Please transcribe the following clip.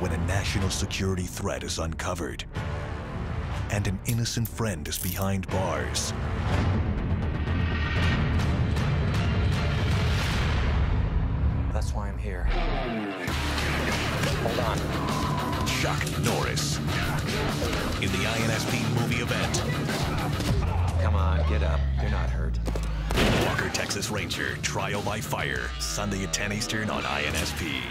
when a national security threat is uncovered and an innocent friend is behind bars. That's why I'm here. Hold on. Chuck Norris in the INSP movie event. Come on, get up. You're not hurt. Walker, Texas Ranger, Trial by Fire, Sunday at 10 Eastern on INSP.